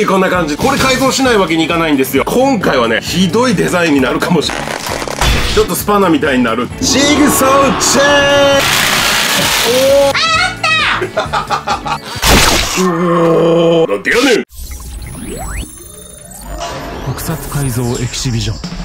いこんな感じ。これ改造しないわけにいかないんですよ。今回はねひどいデザインになるかもしれない。ちょっとスパナみたいになる。ジグソーチェーン。お おなんてやねん。特撮改造エキシビジョン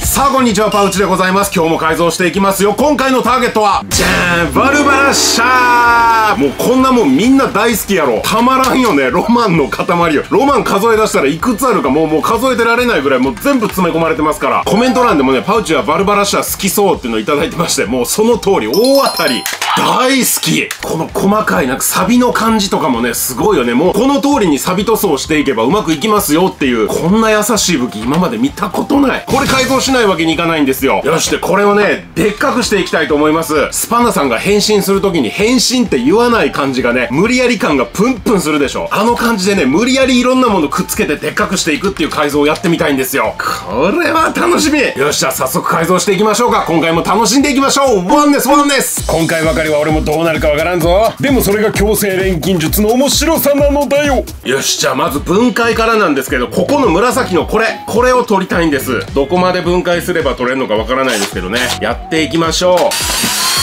さあこんにちは。パウチでございます。今日も改造していきますよ。今回のターゲットはじゃーんバルバラッシャー。もうこんなもんみんな大好きやろ。たまらんよね。ロマンの塊よ。ロマン数え出したらいくつあるかもうもう数えてられないぐらいもう全部詰め込まれてますから。コメント欄でもねパウチはバルバラッシャー好きそうっていうのをいただいてましてもうその通り大当たり。大好き。この細かいなんかサビの感じとかもねすごいよね。もうこの通りにサビ塗装していけばうまくいきますよっていうこんな優しい武器今まで見たことない。これ改造しないわけにいかないんですよ。よしでこれをねでっかくしていきたいと思います。スパナさんが変身する時に変身って言わない感じがね無理やり感がプンプンするでしょ。あの感じでね無理やりいろんなものくっつけてでっかくしていくっていう改造をやってみたいんですよ。これは楽しみ。よしじゃあ早速改造していきましょうか。今回も楽しんでいきましょう。ワンですワンです。今回ばかりは俺もどうなるかわからんぞ。でもそれが強制錬金術の面白さなのだよ。よしじゃあまず分解からなんですけどここの紫のこれ。これを取りたいんです。どこまで分解すれば取れるのかわからないですけどね。やっていきましょう。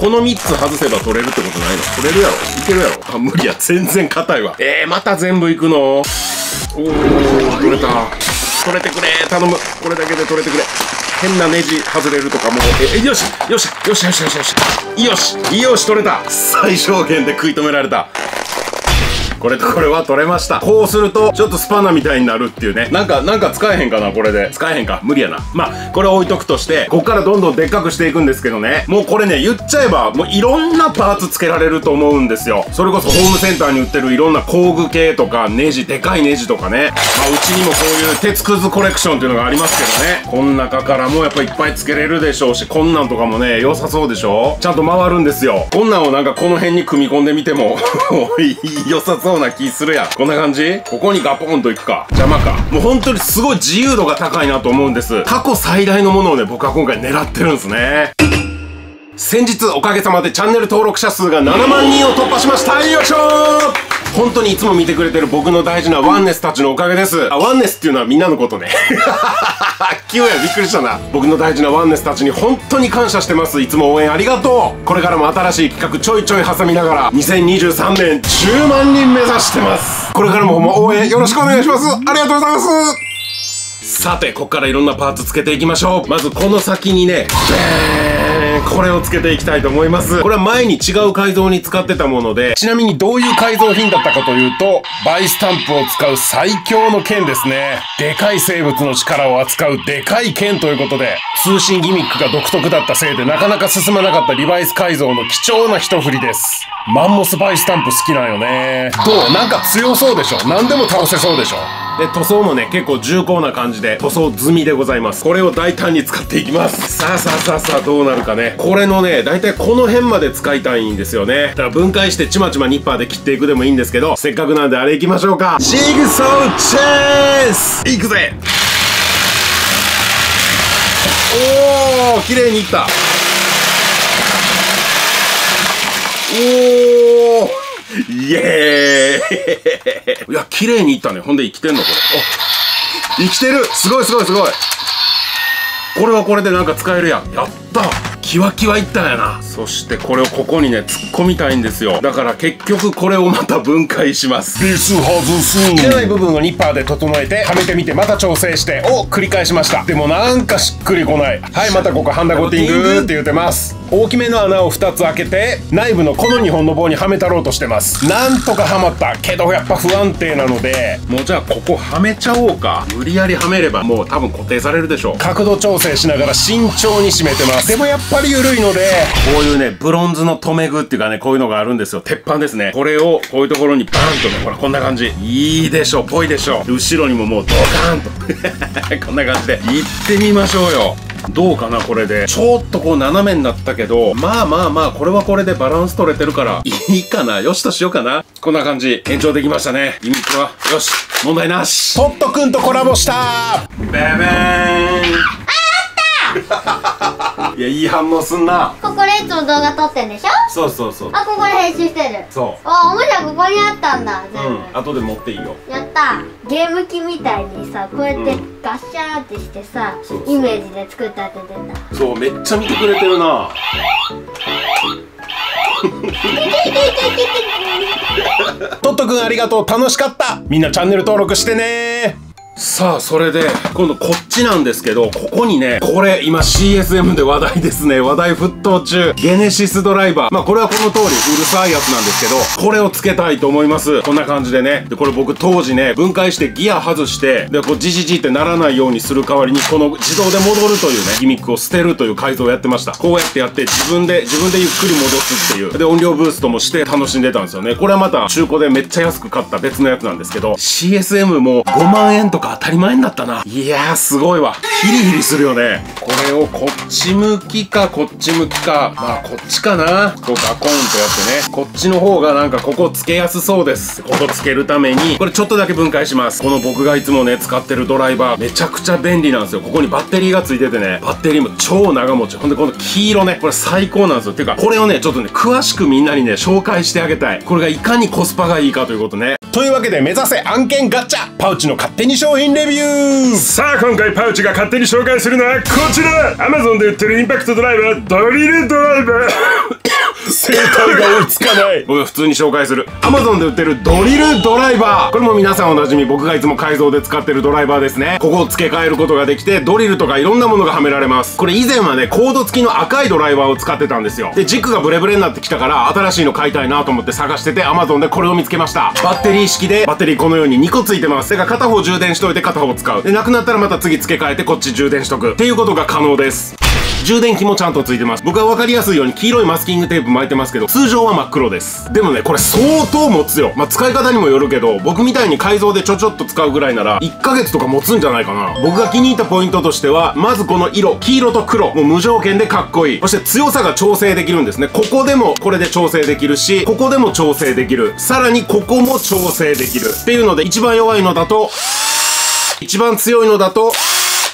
この3つ外せば取れるってことないの？取れるやろ？いけるやろ？あ無理や。全然硬いわ。えー、また全部いくの？おー取れた。取れてくれ。頼む。これだけで取れてくれ。変なネジ外れるとかもう。えよしよしよしよしよしよし。よしよし取れた。最小限で食い止められた。これとこれは取れました。こうするとちょっとスパナみたいになるっていうね。なんかなんか使えへんかなこれで。使えへんか。無理やな。まあこれ置いとくとしてこっからどんどんでっかくしていくんですけどね。もうこれね言っちゃえばもういろんなパーツつけられると思うんですよ。それこそホームセンターに売ってるいろんな工具系とかネジでかいネジとかね。まあうちにもこういう鉄くずコレクションっていうのがありますけどね。こん中からもやっぱいっぱいつけれるでしょうしこんなんとかもね良さそうでしょちゃんと回るんですよ。こんなんをなんかこの辺に組み込んでみても 良さそうな気するやん。こんな感じ？ここにガポンと行くか。邪魔か。もう本当にすごい自由度が高いなと思うんです。過去最大のものをね僕は今回狙ってるんですね。先日おかげさまでチャンネル登録者数が7万人を突破しました。よいしょー！本当にいつも見てくれてる僕の大事なワンネスたちのおかげです。あ、ワンネスっていうのはみんなのことね。急やびっくりしたな。僕の大事なワンネスたちに本当に感謝してます。いつも応援ありがとう。これからも新しい企画ちょいちょい挟みながら、2023年10万人目指してます。これからも応援よろしくお願いします。ありがとうございます。さて、ここからいろんなパーツつけていきましょう。まずこの先にね、これをつけていきたいと思います。これは前に違う改造に使ってたもので、ちなみにどういう改造品だったかというと、バイスタンプを使う最強の剣ですね。でかい生物の力を扱うでかい剣ということで、通信ギミックが独特だったせいでなかなか進まなかったリバイス改造の貴重な一振りです。マンモスバイスタンプ好きなんよね。どう？なんか強そうでしょ？何でも倒せそうでしょ？で塗装もね結構重厚な感じで塗装済みでございますこれを大胆に使っていきますさあさあさあさあどうなるかねこれのね大体この辺まで使いたいんですよね。だから分解してちまちまニッパーで切っていくでもいいんですけどせっかくなんであれいきましょうか。ジグソーチェンス。いくぜ。おお綺麗にいった。おおイエーイ。いや、綺麗にいったね。ほんで生きてんのこれ。あ、生きてる。すごいすごいすごい。これはこれでなんか使えるやん。やった。キワキワいったんやな。そしてこれをここにね突っ込みたいんですよ。だから結局これをまた分解します。ビス外す。いらない部分をニッパーで整えてはめてみてまた調整してを繰り返しました。でもなんかしっくりこない。はいまたここハンダゴティングって言ってます。大きめの穴を2つ開けて内部のこの2本の棒にはめたろうとしてます。なんとかはまったけどやっぱ不安定なので。もうじゃあここはめちゃおうか。無理やりはめればもう多分固定されるでしょう。角度調整しながら慎重に締めてます。でもやっぱり緩いので。こういうねブロンズの留め具っていうかねこういうのがあるんですよ。鉄板ですね。これをこういうところにバーンとねほらこんな感じ。いいでしょぽいでしょ後ろにももうドカーンと。こんな感じで。行ってみましょうよ。どうかなこれで。ちょっとこう斜めになったけどまあまあまあこれはこれでバランス取れてるからいいかなよしとしようかな。こんな感じ。延長できましたね。ギミックはよし問題なし。トットくんとコラボした。ベベーンいやいい反応すんな。ここでいつも動画撮ってんでしょ？そうそうそう。あここで編集してる。そあおもちゃここにあったんだ。う全部、うん後で持っていいよ。やった。ゲーム機みたいにさこうやってうん。ガッシャーってしてさ、そうそう。イメージで作ったって出た。そうめっちゃ見てくれてるな。トットくんありがとう。楽しかった。みんなチャンネル登録してねさあそれで今度こっちなんですけどここにねこれ今 CSM で話題ですね。話題沸騰中。ゲネシスドライバーまあこれはこの通りうるさいやつなんですけどこれをつけたいと思います。こんな感じでね。でこれ僕当時ね分解してギア外してでこうジジジってならないようにする代わりにこの自動で戻るというねギミックを捨てるという改造をやってました。こうやってやって自分で自分でゆっくり戻すっていう。で音量ブーストもして楽しんでたんですよね。これはまた中古でめっちゃ安く買った別のやつなんですけど CSM も5万円とか当たり前になったな。いやーすごいわ。ヒリヒリするよね。これをこっち向きかこっち向きか。まあこっちかな。こうガコンとやってね。こっちの方がなんかここつけやすそうです。ここつけるために。これちょっとだけ分解します。この僕がいつもね使ってるドライバーめちゃくちゃ便利なんですよ。ここにバッテリーがついててねバッテリーも超長持ち。ほんでこの黄色ねこれ最高なんですよ。ていうかこれをねちょっとね詳しくみんなにね紹介してあげたい。これがいかにコスパがいいかということね。というわけで目指せ案件ガチャパウチの勝手に商品レビュー。さあ今回パウチが勝手に紹介するのはこちら。Amazon で売ってるインパクトドライバードリルドライバー。正解が追いつかない。僕が普通に紹介する。Amazon で売ってるドリルドライバー。これも皆さんおなじみ。僕がいつも改造で使ってるドライバーですね。ここを付け替えることができてドリルとかいろんなものがはめられます。これ以前はねコード付きの赤いドライバーを使ってたんですよ。で軸がブレブレになってきたから新しいの買いたいなと思って探してて Amazon でこれを見つけました。バッテリー式でバッテリーこのように2個ついてます。だか片方充電しといて片方使う。でなくなったらまた次付け替えてこっち充電しとく。っていうことが可能です。充電器もちゃんとついてます。僕は分かりやすいように黄色いマスキングテープ巻いてますけど通常は真っ黒です。でもねこれ相当持つよ。まあ使い方にもよるけど僕みたいに改造でちょちょっと使うぐらいなら1ヶ月とか持つんじゃないかな。僕が気に入ったポイントとしてはまずこの色黄色と黒。もう無条件でかっこいい。そして強さが調整できるんですね。ここでもこれで調整できるしここでも調整できる。さらにここも調整できる。っていうので一番弱いのだと一番強いのだと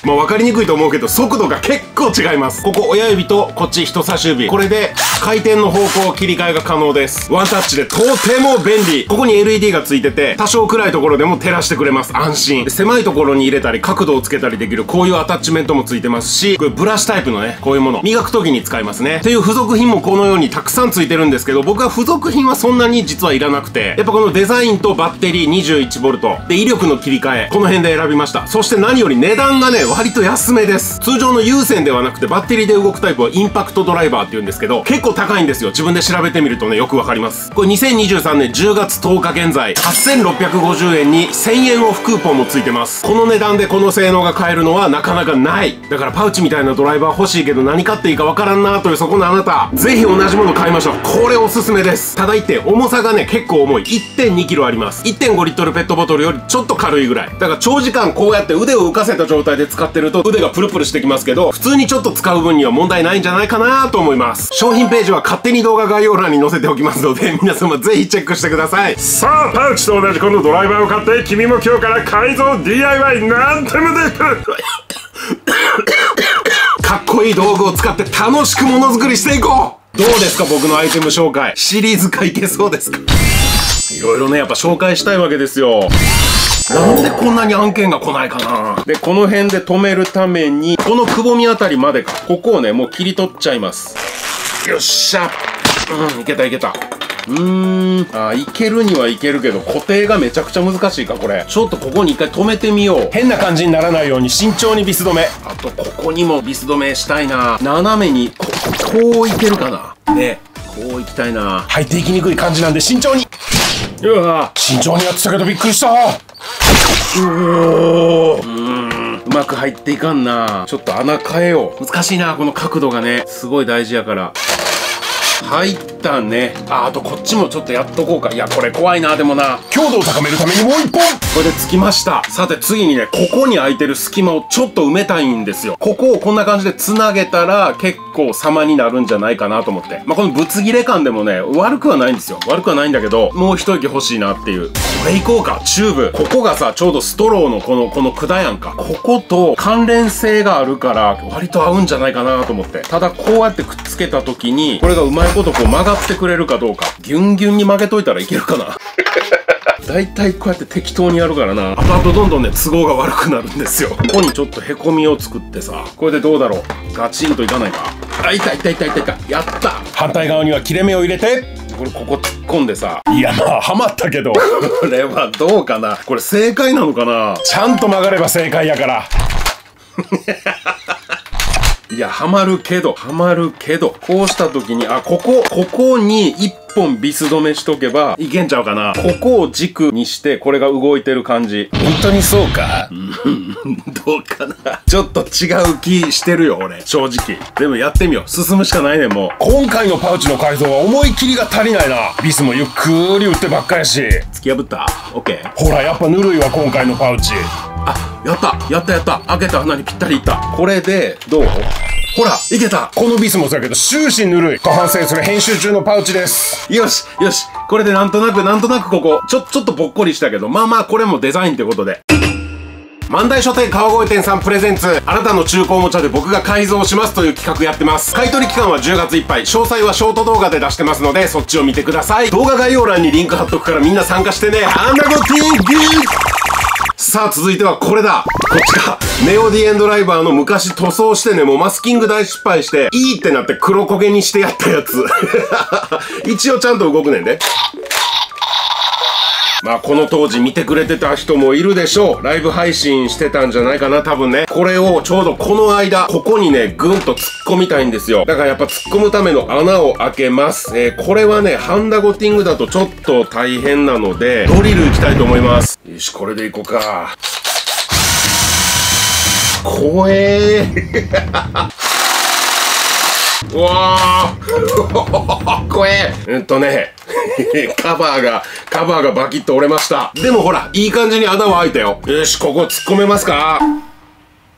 まあ分かりにくいと思うけど速度が結構違います。ここ親指とこっち人差し指。これで回転の方向切り替えが可能です。ワンタッチでとても便利。ここに LED がついてて多少暗いところでも照らしてくれます。安心。狭いところに入れたり角度をつけたりできるこういうアタッチメントもついてますしこれブラシタイプのねこういうもの。磨く時に使いますね。っていう付属品もこのようにたくさんついてるんですけど僕は付属品はそんなに実はいらなくて。やっぱこのデザインとバッテリー 21V で威力の切り替え。この辺で選びました。そして何より値段がね割と安めです。通常の有線ではなくてバッテリーで動くタイプはインパクトドライバーって言うんですけど結構高いんですよ。自分で調べてみるとねよくわかります。これ2023年10月10日現在8650円に1000円オフクーポンもついてます。この値段でこの性能が買えるのはなかなかない。だからパウチみたいなドライバー欲しいけど何買っていいかわからんなというそこのあなた。ぜひ同じもの買いましょう。これおすすめです。ただ一点重さがね結構重い。1.2kg あります。1.5リットルペットボトルよりちょっと軽いぐらい。だから長時間こうやって腕を浮かせた状態で使ってると腕がプルプルしてきますけど普通にちょっと使う分には問題ないんじゃないかなと思います。商品ページは勝手に動画概要欄に載せておきますので皆様ぜひチェックしてください。さあパウチと同じこのドライバーを買って君も今日から改造 DIY なんでもできるかっこいい道具を使って楽しくものづくりしていこう。どうですか僕のアイテム紹介。シリーズ化いけそうですか？いろいろねやっぱ紹介したいわけですよなんでこんなに案件が来ないかなで、この辺で止めるために、このくぼみあたりまでか。ここをね、もう切り取っちゃいます。よっしゃ。うん、いけたいけた。うーん。あ、いけるにはいけるけど、固定がめちゃくちゃ難しいか、これ。ちょっとここに一回止めてみよう。変な感じにならないように慎重にビス止め。あと、ここにもビス止めしたいな。斜めに、こ、こういけるかな。ね。こういきたいな。入っていきにくい感じなんで慎重に。うわ慎重にやってたけどびっくりしたううーん。うまく入っていかんな。ちょっと穴変えよう。難しいなこの角度がね。すごい大事やから。入ったね。ああとこっちもちょっとやっとこうか。いやこれ怖いなでもな。強度を高めるためにもう一本。これでつきました。さて次にねここに空いてる隙間をちょっと埋めたいんですよ。ここをこんな感じでつなげたら結構様になるんじゃないかなと思って。まあこのぶつ切れ感でもね悪くはないんですよ。悪くはないんだけどもう一息欲しいなっていう。これいこうか。チューブ。ここがさちょうどストローのこのこの管やんか。ここと関連性があるから割と合うんじゃないかなと思って。ただこうやってくっつけた時にこれがうまいことこう曲がってくれるかどうかギュンギュンに曲げといたらいけるかな。大体こうやって適当にやるからな。後々どんどんね都合が悪くなるんですよ。ここにちょっとへこみを作ってさこれでどうだろう。ガチンといかないか。あ痛い痛い痛い痛い痛い。やった。反対側には切れ目を入れて。これここ突っ込んでさ。いやまあハマったけど。これはどうかな。これ正解なのかな。ちゃんと曲がれば正解やから いや、ハマるけど、ハマるけど、こうした時に、あ、ここ、ここに一本ビス止めしとけば、いけんちゃうかな。ここを軸にして、これが動いてる感じ。本当にそうか？どうかな。ちょっと違う気してるよ、俺。正直。でもやってみよう。進むしかないねん、もう。今回のパウチの改造は思い切りが足りないなビスもゆっくり打ってばっかやし突き破った？オッケー。ほらやっぱぬるいわ今回のパウチあ、やったやったやった。開けた。穴にぴったりいった。これで、どう？ほら、いけた。このビスもそうやけど終始ぬるい。と反省する編集中のパウチです。よしよし。これでなんとなくなんとなくここ。ちょちょっとぼっこりしたけどまあまあこれもデザインってことで。万代書店川越店さんプレゼンツ。あなたの中古おもちゃで僕が改造しますという企画やってます。買取期間は10月いっぱい。詳細はショート動画で出してますのでそっちを見てください。動画概要欄にリンク貼っとくからみんな参加してね。アンダゴ TV! さあ続いてはこれだ。こっちか。ネオディエンドライバーの昔塗装してねもうマスキング大失敗していいってなって黒焦げにしてやったやつ。一応ちゃんと動くねんで。まあこの当時見てくれてた人もいるでしょう。ライブ配信してたんじゃないかな、多分ね。これをちょうどこの間、ここにね、ぐんと突っ込みたいんですよ。だからやっぱ突っ込むための穴を開けます。えー、これはね、ハンダゴティングだとちょっと大変なので、ドリル行きたいと思います。よし、これでいこうか。怖えー。うわー。怖え。うんとね、カバーが、カバーがバキッと折れました。でもほら、いい感じに穴は開いたよ。よし、ここ突っ込めますか。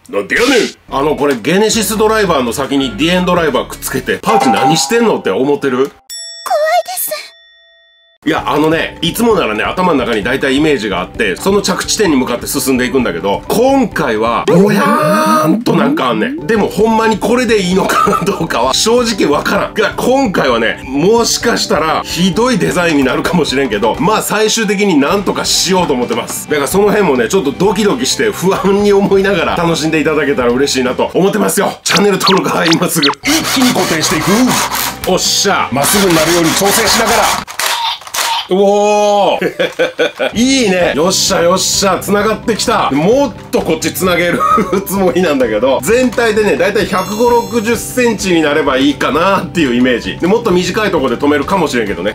なんでやねん。あの、これ、ゲネシスドライバーの先にディエンドライバーくっつけて、パーチ何してんのって思ってる？いや、あのね、いつもならね、頭の中に大体イメージがあって、その着地点に向かって進んでいくんだけど、今回は、ぼやーんとなんかあんねん。でもほんまにこれでいいのかどうかは正直わからん。いや、今回はね、もしかしたら、ひどいデザインになるかもしれんけど、まあ最終的になんとかしようと思ってます。だからその辺もね、ちょっとドキドキして不安に思いながら楽しんでいただけたら嬉しいなと思ってますよ。チャンネル登録は今すぐ。一気に固定していくおっしゃ。まっすぐになるように調整しながらうおー。いいね。よっしゃよっしゃ。繋がってきた。もっとこっち繋げる つもりなんだけど。全体でねだいたい150、60センチになればいいかなっていうイメージ。でもっと短いとこで止めるかもしれんけどね。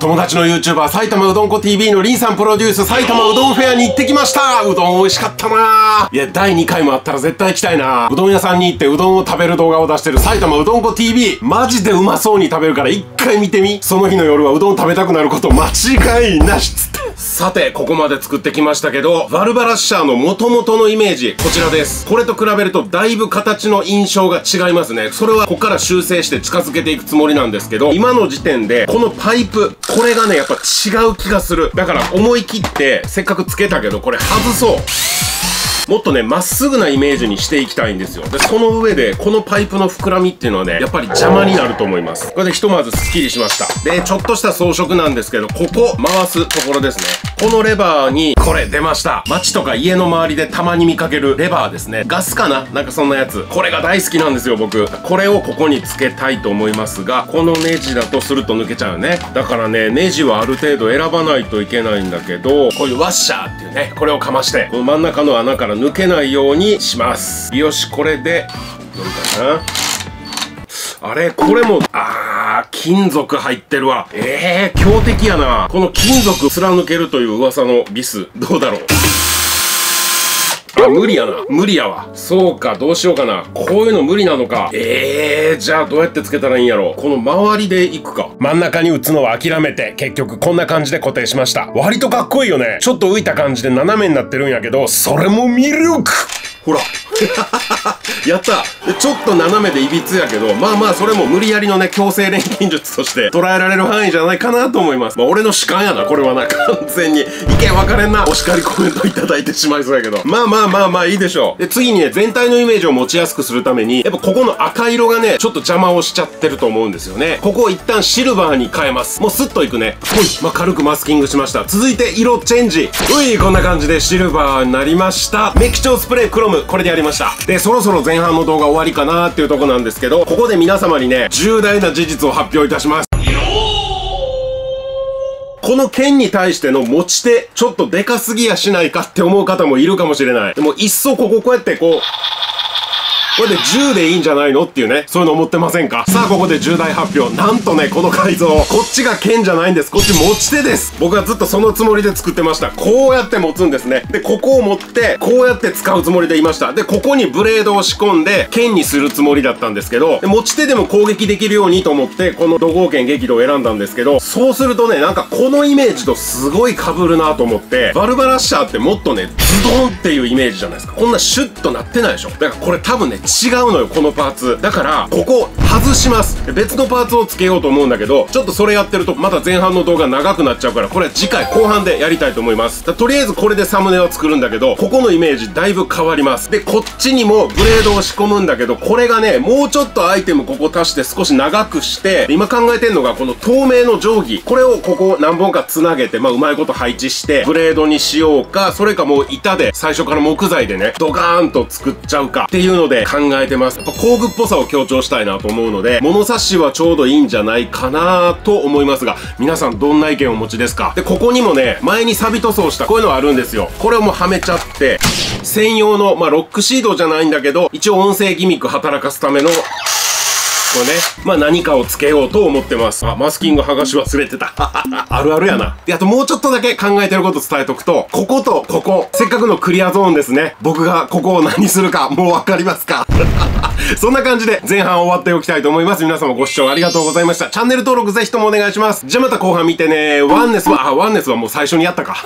友達の YouTuber 埼玉うどんこ TV のりんさんプロデュース埼玉うどんフェアに行ってきました。うどん美味しかったな。いや第2回もあったら絶対行きたいな。うどん屋さんに行ってうどんを食べる動画を出してる埼玉うどんこ TV マジでうまそうに食べるから一回見てみ。その日の夜はうどん食べたくなること間違いなしっつって。さてここまで作ってきましたけどバルバラッシャーの元々のイメージこちらです。これと比べるとだいぶ形の印象が違いますね。それはここから修正して近づけていくつもりなんですけど今の時点でこのパイプこれがねやっぱ違う気がする。だから思い切ってせっかくつけたけどこれ外そう。もっとね、まっすぐなイメージにしていきたいんですよ。で、その上で、このパイプの膨らみっていうのはね、やっぱり邪魔になると思います。これでひとまずスッキリしました。で、ちょっとした装飾なんですけど、ここ、回すところですね。このレバーに、これ出ました。街とか家の周りでたまに見かけるレバーですね。ガスかな？なんかそんなやつ。これが大好きなんですよ、僕。これをここにつけたいと思いますが、このネジだとすると抜けちゃうね。だからね、ネジはある程度選ばないといけないんだけど、こういうワッシャーってね、これをかまして、この真ん中の穴から抜けないようにします。よし、これで、どれかな？あれこれも、あー、金属入ってるわ。えー、強敵やな。この金属貫けるという噂のビス、どうだろう？あ、無理やな。無理やわ。そうか、どうしようかな。こういうの無理なのか。えー、じゃあどうやってつけたらいいんやろ。この周りで行くか。真ん中に打つのは諦めて、結局こんな感じで固定しました。割とかっこいいよね。ちょっと浮いた感じで斜めになってるんやけど、それも魅力ほら。やったちょっと斜めでいびつやけど、まあまあそれも無理やりのね、強制錬金術として捉えられる範囲じゃないかなと思います。まあ俺の主観やな、これはな。完全に。意見分かれんな。お叱りコメントいただいてしまいそうやけど。まあまあまあまあいいでしょう。で、次にね、全体のイメージを持ちやすくするために、やっぱここの赤色がね、ちょっと邪魔をしちゃってると思うんですよね。ここを一旦シルバーに変えます。もうスッといくね。ほい。まあ軽くマスキングしました。続いて色チェンジ。うい、こんな感じでシルバーになりました。メキ調スプレークロム、これでやりました。で、そろそろ前半の動画終わりかなっていうとこなんですけど、ここで皆様にね、重大な事実を発表いたします。この剣に対しての持ち手、ちょっとでかすぎやしないかって思う方もいるかもしれない。でも、いっそこここうやってこう、これで10でいいんじゃないのっていうね、そういうの思ってませんか？さあ、ここで重大発表。なんとね、この改造、こっちが剣じゃないんです。こっち持ち手です。僕はずっとそのつもりで作ってました。こうやって持つんですね。で、ここを持って、こうやって使うつもりでいました。で、ここにブレードを仕込んで、剣にするつもりだったんですけど、で持ち手でも攻撃できるようにと思って、この土豪剣激怒を選んだんですけど、そうするとね、なんかこのイメージとすごい被るなと思って、バルバラッシャーってもっとね、ズドンっていうイメージじゃないですか。こんなシュッとなってないでしょ。だからこれ多分ね、違うのよ、このパーツ。だから、ここ、外します。別のパーツをつけようと思うんだけど、ちょっとそれやってると、まだ前半の動画長くなっちゃうから、これは次回後半でやりたいと思います。とりあえずこれでサムネを作るんだけど、ここのイメージだいぶ変わります。で、こっちにもブレードを仕込むんだけど、これがね、もうちょっとアイテムここ足して少し長くして、今考えてんのがこの透明の定規。これをここ何本かつなげて、まあうまいこと配置して、ブレードにしようか、それかもう板で、最初から木材でね、ドカーンと作っちゃうかっていうので考えてます。やっぱ工具っぽさを強調したいなと思うので、物差しはちょうどいいんじゃないかなと思いますが、皆さんどんな意見をお持ちですか？で、ここにもね、前にサビ塗装したこういうのあるんですよ。これをもうはめちゃって、専用の、まあロックシードじゃないんだけど、一応音声ギミック働かすための、これね、まあ何かをつけようと思ってます。あ、マスキング剥がし忘れてた。あるあるやな。で、あともうちょっとだけ考えてること伝えとくと、こことここ、せっかくのクリアゾーンですね。僕がここを何するか、もうわかりますか？そんな感じで前半終わっておきたいと思います。皆様ご視聴ありがとうございました。チャンネル登録ぜひともお願いします。じゃあまた後半見てね。ワンネスは、あ、ワンネスはもう最初にやったか。